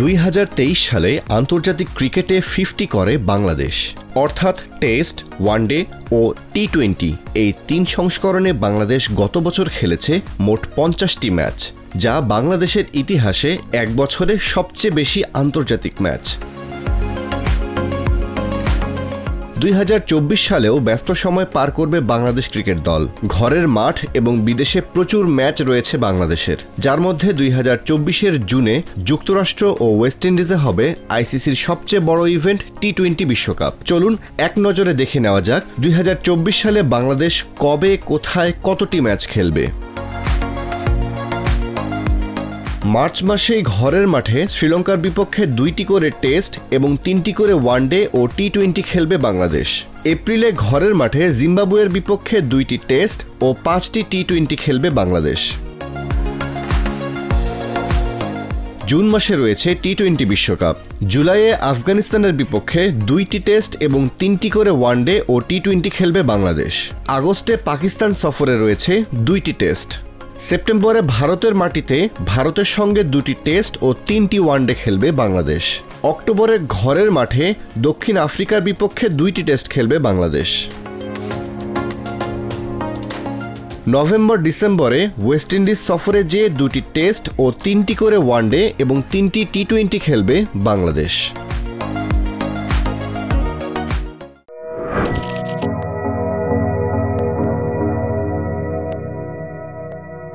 দুই হাজার তেইশ সালে আন্তর্জাতিক ক্রিকেটে ফিফটি করে বাংলাদেশ। অর্থাৎ টেস্ট, ওয়ানডে ও টি টোয়েন্টি এই তিন সংস্করণে বাংলাদেশ গত বছর খেলেছে মোট পঞ্চাশটি ম্যাচ, যা বাংলাদেশের ইতিহাসে এক বছরে সবচেয়ে বেশি আন্তর্জাতিক ম্যাচ। দুই হাজার চব্বিশ সালেও ব্যস্ত সময় পার করবে বাংলাদেশ ক্রিকেট দল। ঘরের মাঠ এবং বিদেশে প্রচুর ম্যাচ রয়েছে বাংলাদেশের। যার মধ্যে দুই হাজার চব্বিশের জুনে যুক্তরাষ্ট্র ও ওয়েস্ট ইন্ডিজে হবে আইসিসির সবচেয়ে বড় ইভেন্ট টি টোয়েন্টি বিশ্বকাপ। চলুন এক নজরে দেখে নেওয়া যাক দুই হাজার চব্বিশ সালে বাংলাদেশ কবে, কোথায় কতটি ম্যাচ খেলবে। মার্চ মাসেই ঘরের মাঠে শ্রীলঙ্কার বিপক্ষে দুইটি করে টেস্ট এবং তিনটি করে ওয়ানডে ও টি টোয়েন্টি খেলবে বাংলাদেশ। এপ্রিলে ঘরের মাঠে জিম্বাবুয়ের বিপক্ষে দুইটি টেস্ট ও পাঁচটি টি টোয়েন্টি খেলবে বাংলাদেশ। জুন মাসে রয়েছে টি টোয়েন্টি বিশ্বকাপ। জুলাইয়ে আফগানিস্তানের বিপক্ষে দুইটি টেস্ট এবং তিনটি করে ওয়ানডে ও টি টোয়েন্টি খেলবে বাংলাদেশ। আগস্টে পাকিস্তান সফরে রয়েছে দুইটি টেস্ট। সেপ্টেম্বরে ভারতের মাটিতে ভারতের সঙ্গে দুটি টেস্ট ও তিনটি ওয়ানডে খেলবে বাংলাদেশ। অক্টোবরে ঘরের মাঠে দক্ষিণ আফ্রিকার বিপক্ষে দুইটি টেস্ট খেলবে বাংলাদেশ। নভেম্বর ডিসেম্বরে ওয়েস্ট ইন্ডিজ সফরে যেয়ে দুটি টেস্ট ও তিনটি করে ওয়ানডে এবং তিনটি টি টোয়েন্টি খেলবে বাংলাদেশ।